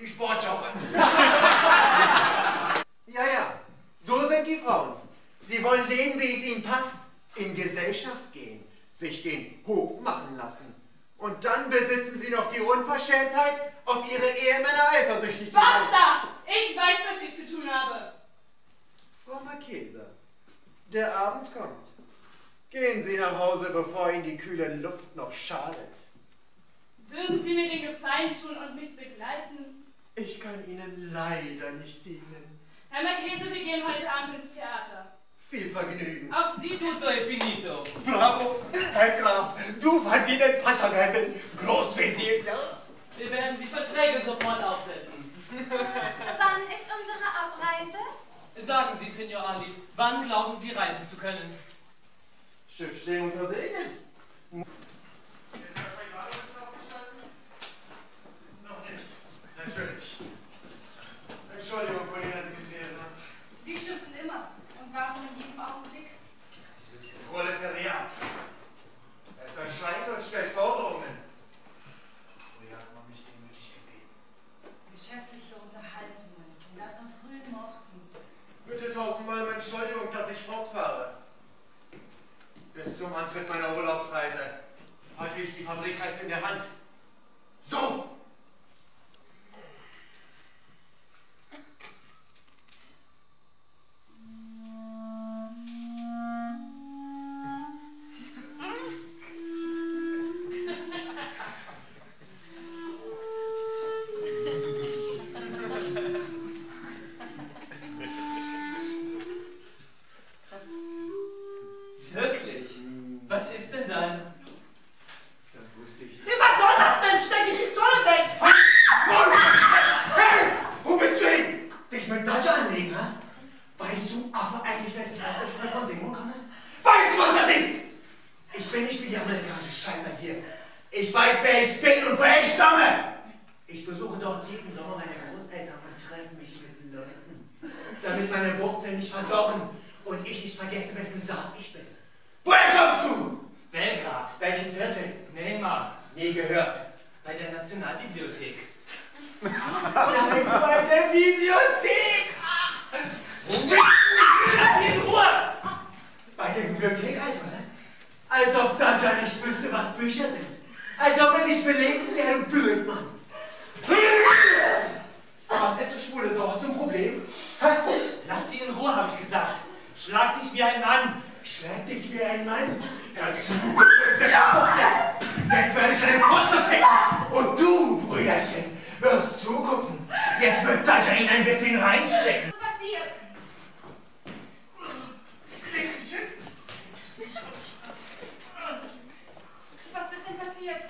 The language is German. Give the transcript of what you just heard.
die Sportschau an. Ja, ja, so sind die Frauen. Sie wollen leben, wie es ihnen passt, in Gesellschaft gehen, sich den Hof machen lassen. Und dann besitzen sie noch die Unverschämtheit, auf ihre Ehemänner eifersüchtig zu sein. Basta! Ich weiß, was ich zu tun habe. Frau Marchesa, der Abend kommt. Gehen Sie nach Hause, bevor Ihnen die kühle Luft noch schadet. Würden Sie mir den Gefallen tun und mich begleiten? Ich kann Ihnen leider nicht dienen. Herr Marchese, wir gehen heute Abend ins Theater. Viel Vergnügen. Auch Sie Tutto finito. Bravo, Herr Graf, du verdienen Pascha werden. Großvezier, ja? Wir werden die Verträge bem. Zum Antritt meiner Urlaubsreise halte ich die Fabrik fest in der Hand. So! Wirklich? Was ist denn dann? Da wusste ich nicht. Was soll das denn? Steck die Pistole weg! Hey, wo willst du hin? Dich mit Dacia anlegen, ha? Weißt du, Affe, eigentlich lässt sich auf der Stimme von Simon kommen? Weißt du, was das ist? Ich bin nicht wie die amerikanischen Scheißer hier. Ich weiß, wer ich bin und woher ich stamme. Ich besuche dort jeden Sommer meine Großeltern und treffe mich mit Leuten, damit meine Wurzeln nicht verdorren und ich nicht vergesse, wessen Saat ich bin. Woher kommst du? Belgrad. Welches Viertel? Neymar. Nie gehört. Bei der Nationalbibliothek. Nein, bei der Bibliothek! Lass sie in Ruhe! Bei der Bibliothek also, ne? Als ob Dacia nicht wüsste, was Bücher sind. Als ob er nicht belesen wäre, du Blödmann. Was ist du schwule Sau? Hast du ein Problem? Hä? Lass sie in Ruhe, habe ich gesagt. Schlag dich wie ein Mann! Schlag dich wie ein Mann! Dazu ja. Jetzt werde ich deine Kotze ficken! Und du, Brüderchen, wirst zugucken! Jetzt wird Dasha ihn ein bisschen reinstecken! Was passiert? Was ist denn passiert?